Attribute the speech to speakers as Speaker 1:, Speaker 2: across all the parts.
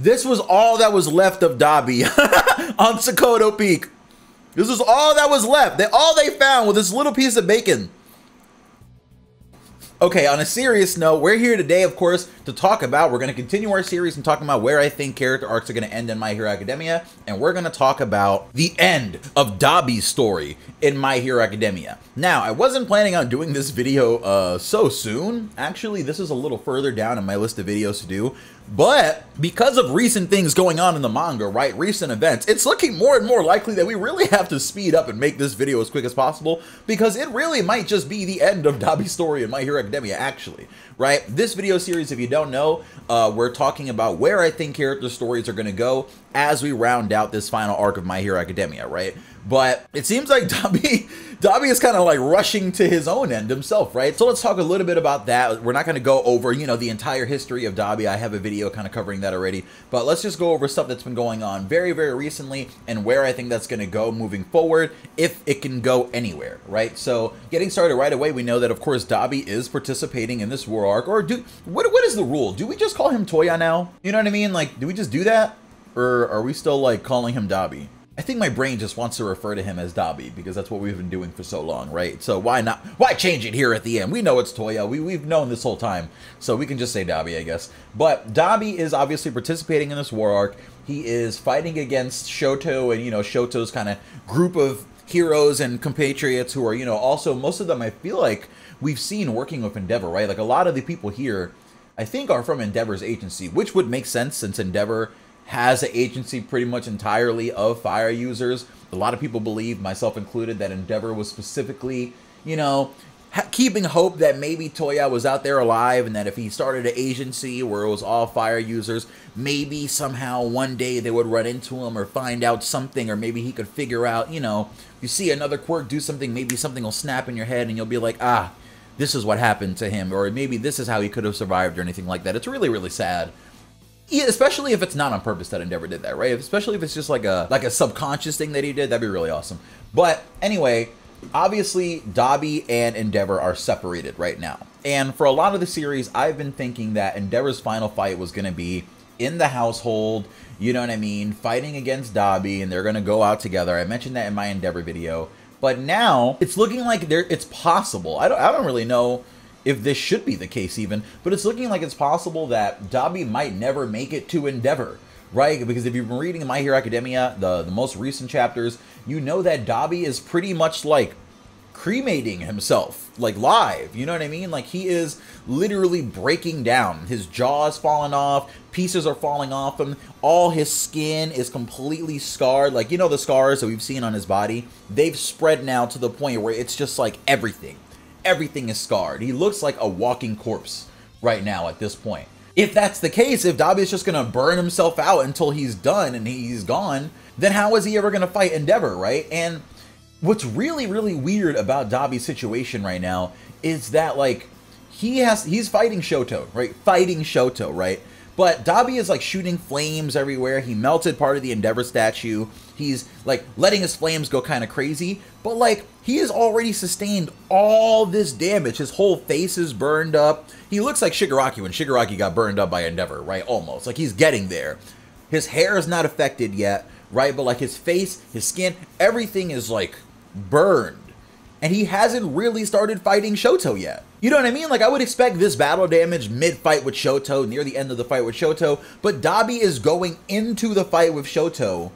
Speaker 1: This was all that was left of Dabi on Sekoto Peak. This was all that was left. They all they found was this little piece of bacon. Okay, on a serious note, we're here today, of course, to talk about, we're going to continue our series and talking about where I think character arcs are going to end in My Hero Academia, and we're going to talk about the end of Dabi's story in My Hero Academia. Now, I wasn't planning on doing this video uh, so soon. Actually, this is a little further down in my list of videos to do, but because of recent things going on in the manga, right, recent events, it's looking more and more likely that we really have to speed up and make this video as quick as possible because it really might just be the end of Dabi's story in My Hero Academia, actually, right? This video series, if you don't know, uh, we're talking about where I think character stories are going to go as we round out this final arc of My Hero Academia, right? But it seems like Dabi, Dabi is kind of like rushing to his own end himself, right? So let's talk a little bit about that. We're not going to go over, you know, the entire history of Dabi. I have a video kind of covering that already. But let's just go over stuff that's been going on very, very recently and where I think that's going to go moving forward, if it can go anywhere, right? So getting started right away, we know that, of course, Dabi is participating in this war arc. Or do what? what is the rule? Do we just call him Toya now? You know what I mean? Like, do we just do that? Or are we still, like, calling him Dabi? I think my brain just wants to refer to him as Dabi because that's what we've been doing for so long, right? So why not? Why change it here at the end? We know it's Toya. We, we've known this whole time. So we can just say Dabi, I guess. But Dabi is obviously participating in this war arc. He is fighting against Shoto and, you know, Shoto's kind of group of heroes and compatriots who are, you know, also most of them I feel like we've seen working with Endeavor, right? Like a lot of the people here I think are from Endeavor's agency, which would make sense since Endeavor has an agency pretty much entirely of fire users. A lot of people believe, myself included, that Endeavor was specifically, you know, keeping hope that maybe Toya was out there alive and that if he started an agency where it was all fire users, maybe somehow one day they would run into him or find out something or maybe he could figure out, you know, you see another quirk do something, maybe something will snap in your head and you'll be like, ah, this is what happened to him or maybe this is how he could have survived or anything like that. It's really, really sad especially if it's not on purpose that Endeavor did that, right? Especially if it's just like a like a subconscious thing that he did, that'd be really awesome. But anyway, obviously Dabi and Endeavor are separated right now. And for a lot of the series, I've been thinking that Endeavor's final fight was going to be in the household, you know what I mean, fighting against Dabi and they're going to go out together. I mentioned that in my Endeavor video. But now it's looking like there it's possible. I don't I don't really know if this should be the case even, but it's looking like it's possible that Dabi might never make it to Endeavor, right? Because if you've been reading My Hero Academia, the, the most recent chapters, you know that Dabi is pretty much like cremating himself, like live, you know what I mean? Like he is literally breaking down. His jaw is falling off, pieces are falling off him, all his skin is completely scarred. Like, you know, the scars that we've seen on his body, they've spread now to the point where it's just like everything everything is scarred. He looks like a walking corpse right now at this point. If that's the case, if Dabi is just going to burn himself out until he's done and he's gone, then how is he ever going to fight Endeavor, right? And what's really, really weird about Dabi's situation right now is that, like, he has, he's fighting Shoto, right? Fighting Shoto, right? But Dabi is like shooting flames everywhere. He melted part of the Endeavor statue. He's like letting his flames go kind of crazy. But like he has already sustained all this damage. His whole face is burned up. He looks like Shigaraki when Shigaraki got burned up by Endeavor, right? Almost. Like he's getting there. His hair is not affected yet, right? But like his face, his skin, everything is like burned. And he hasn't really started fighting Shoto yet. You know what I mean? Like, I would expect this battle damage mid-fight with Shoto, near the end of the fight with Shoto, but Dabi is going into the fight with Shoto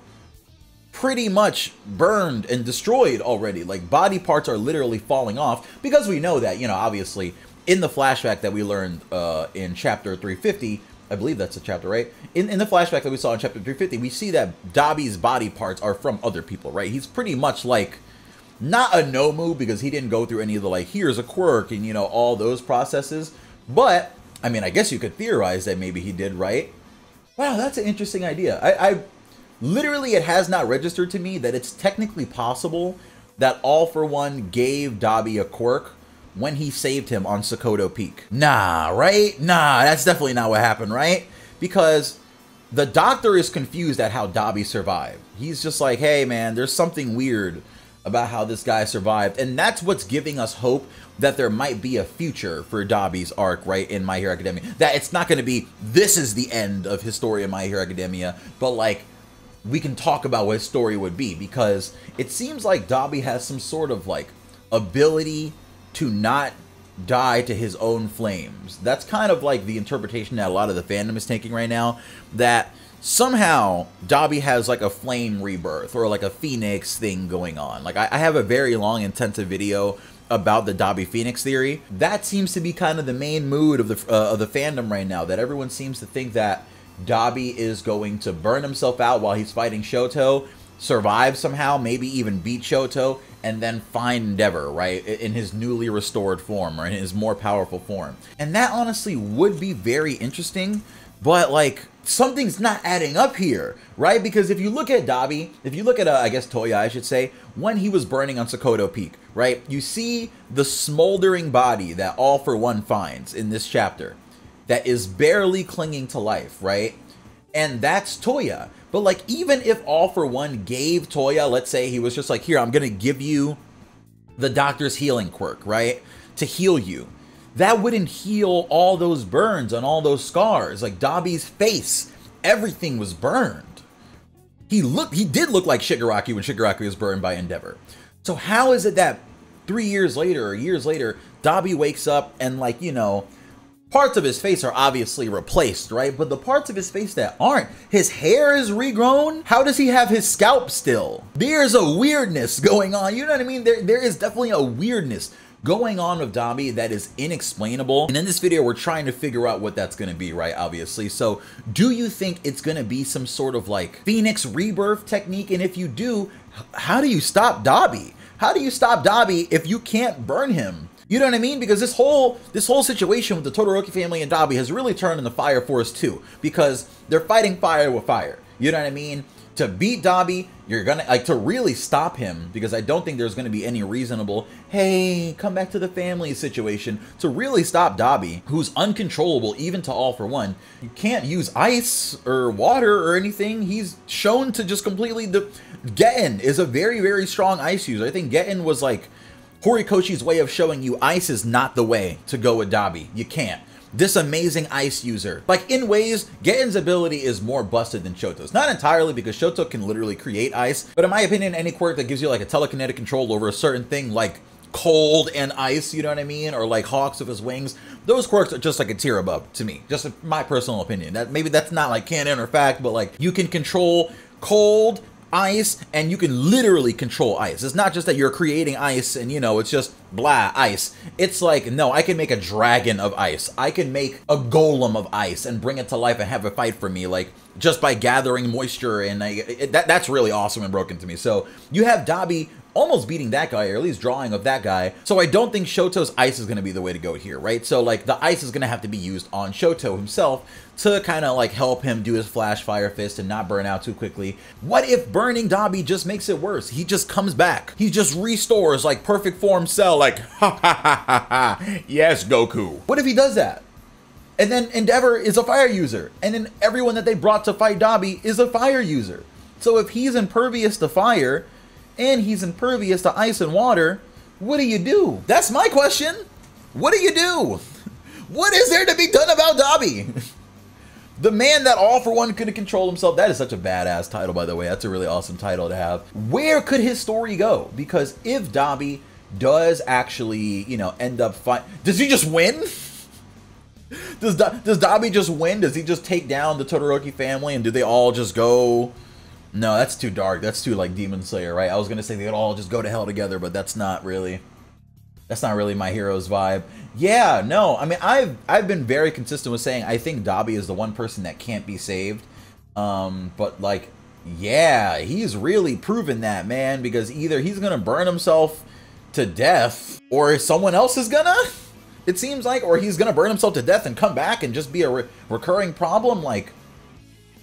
Speaker 1: pretty much burned and destroyed already. Like, body parts are literally falling off, because we know that, you know, obviously, in the flashback that we learned uh, in Chapter 350, I believe that's a chapter, right? In, in the flashback that we saw in Chapter 350, we see that Dabi's body parts are from other people, right? He's pretty much like not a Nomu because he didn't go through any of the like here's a quirk and you know all those processes. But I mean, I guess you could theorize that maybe he did, right? Wow, that's an interesting idea. I, I literally it has not registered to me that it's technically possible that All for One gave Dabi a quirk when he saved him on Sekoto Peak. Nah, right? Nah, that's definitely not what happened, right? Because the doctor is confused at how Dabi survived. He's just like, hey man, there's something weird about how this guy survived. And that's what's giving us hope that there might be a future for Dabi's arc, right, in My Hero Academia. That it's not going to be, this is the end of his story in My Hero Academia, but like, we can talk about what his story would be because it seems like Dabi has some sort of like ability to not die to his own flames. That's kind of like the interpretation that a lot of the fandom is taking right now. That somehow Dabi has like a flame rebirth or like a phoenix thing going on. Like I, I have a very long, intensive video about the Dabi Phoenix theory. That seems to be kind of the main mood of the uh, of the fandom right now. That everyone seems to think that Dabi is going to burn himself out while he's fighting Shoto, survive somehow, maybe even beat Shoto, and then find Endeavor, right, in his newly restored form or in his more powerful form. And that honestly would be very interesting, but like something's not adding up here, right? Because if you look at Dabi, if you look at, uh, I guess Toya, I should say, when he was burning on Sekoto Peak, right? You see the smoldering body that All for One finds in this chapter that is barely clinging to life, right? And that's Toya. But like, even if All for One gave Toya, let's say he was just like, here, I'm gonna give you the doctor's healing quirk, right? To heal you. That wouldn't heal all those burns and all those scars. Like Dabi's face, everything was burned. He looked, he did look like Shigaraki when Shigaraki was burned by Endeavor. So how is it that three years later or years later, Dabi wakes up and like, you know, parts of his face are obviously replaced, right? But the parts of his face that aren't, his hair is regrown. How does he have his scalp still? There's a weirdness going on. You know what I mean? There, there is definitely a weirdness going on with Dabi that is inexplainable. And in this video, we're trying to figure out what that's going to be, right? Obviously. So do you think it's going to be some sort of like Phoenix rebirth technique? And if you do, how do you stop Dabi? How do you stop Dabi if you can't burn him? You know what I mean? Because this whole this whole situation with the Todoroki family and Dabi has really turned into Fire Force 2 because they're fighting fire with fire. You know what I mean? To beat Dabi, you're gonna like to really stop him because I don't think there's gonna be any reasonable, hey, come back to the family situation to really stop Dabi, who's uncontrollable even to all for one. You can't use ice or water or anything. He's shown to just completely the Geten is a very, very strong ice user. I think Geten was like Horikoshi's way of showing you ice is not the way to go with Dabi. You can't. This amazing ice user. Like, in ways, Geten's ability is more busted than Shoto's. Not entirely, because Shoto can literally create ice, but in my opinion, any quirk that gives you like a telekinetic control over a certain thing, like cold and ice, you know what I mean? Or like Hawks with his wings. Those quirks are just like a tier above to me. Just my personal opinion. That maybe that's not like canon or fact, but like you can control cold, ice and you can literally control ice. It's not just that you're creating ice and you know, it's just blah, ice. It's like, no, I can make a dragon of ice. I can make a golem of ice and bring it to life and have it fight for me like just by gathering moisture and I, it, that that's really awesome and broken to me. So, you have Dabi almost beating that guy, or at least drawing of that guy. So I don't think Shoto's ice is going to be the way to go here, right? So like the ice is going to have to be used on Shoto himself to kind of like help him do his flash fire fist and not burn out too quickly. What if burning Dabi just makes it worse? He just comes back. He just restores like perfect form cell like ha ha ha ha ha. Yes, Goku. What if he does that? And then Endeavor is a fire user. And then everyone that they brought to fight Dabi is a fire user. So if he's impervious to fire, and he's impervious to ice and water, what do you do? That's my question. What do you do? What is there to be done about Dabi? the man that all for one couldn't control himself. That is such a badass title, by the way. That's a really awesome title to have. Where could his story go? Because if Dabi does actually, you know, end up fight, does he just win? does does Dabi just win? Does he just take down the Todoroki family, and do they all just go? No, that's too dark. That's too like Demon Slayer, right? I was gonna say they'd all just go to hell together, but that's not really that's not really my hero's vibe. Yeah, no. I mean, I've I've been very consistent with saying I think Dabi is the one person that can't be saved. Um, but like, yeah, he's really proven that, man, because either he's gonna burn himself to death, or someone else is gonna. It seems like, or he's gonna burn himself to death and come back and just be a re recurring problem. Like,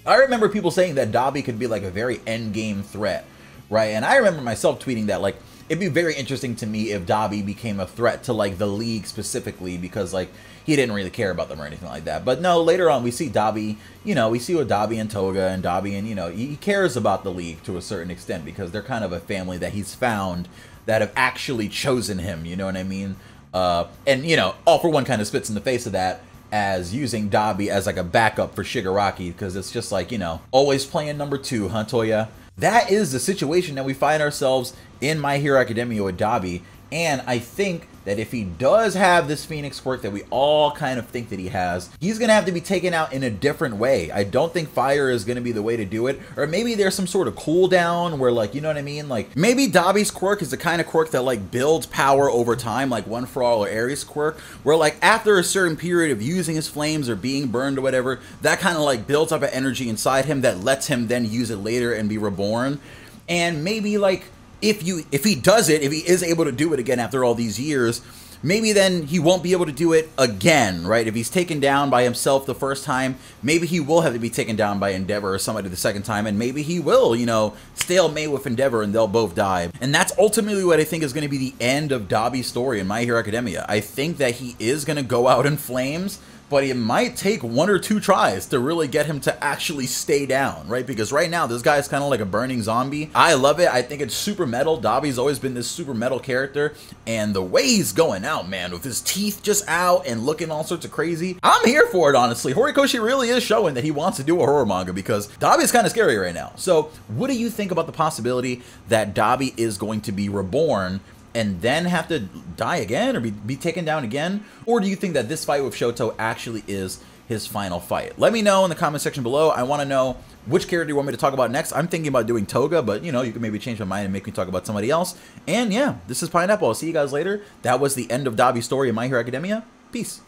Speaker 1: I remember people saying that Dabi could be like a very end game threat, right? And I remember myself tweeting that like it'd be very interesting to me if Dabi became a threat to like the league specifically because like he didn't really care about them or anything like that. But no, later on we see Dabi, you know, we see with Dabi and Toga and Dabi and you know, he cares about the league to a certain extent because they're kind of a family that he's found that have actually chosen him, you know what I mean? Uh, and you know, All for One kind of spits in the face of that as using Dabi as like a backup for Shigaraki because it's just like, you know, always playing number two, huh, Toya? That is the situation that we find ourselves in My Hero Academia with Dabi. And I think that if he does have this Phoenix quirk that we all kind of think that he has, he's going to have to be taken out in a different way. I don't think fire is going to be the way to do it. Or maybe there's some sort of cooldown where like, you know what I mean? Like maybe Dabi's quirk is the kind of quirk that like builds power over time, like One for All or Eri's quirk, where like after a certain period of using his flames or being burned or whatever, that kind of like builds up an energy inside him that lets him then use it later and be reborn. And maybe like if you if he does it, if he is able to do it again after all these years, maybe then he won't be able to do it again, right? If he's taken down by himself the first time, maybe he will have to be taken down by Endeavor or somebody the second time, and maybe he will, you know, stalemate with Endeavor and they'll both die. And that's ultimately what I think is going to be the end of Dabi's story in My Hero Academia. I think that he is going to go out in flames but it might take one or two tries to really get him to actually stay down, right? Because right now, this guy is kind of like a burning zombie. I love it. I think it's super metal. Dabi's always been this super metal character, and the way he's going out, man, with his teeth just out and looking all sorts of crazy, I'm here for it, honestly. Horikoshi really is showing that he wants to do a horror manga because Dabi's kind of scary right now. So, what do you think about the possibility that Dabi is going to be reborn and then have to die again or be, be taken down again? Or do you think that this fight with Shoto actually is his final fight? Let me know in the comment section below. I want to know which character you want me to talk about next. I'm thinking about doing Toga, but you know, you can maybe change my mind and make me talk about somebody else. And yeah, this is Pineapple. I'll see you guys later. That was the end of Dabi's story in My Hero Academia. Peace.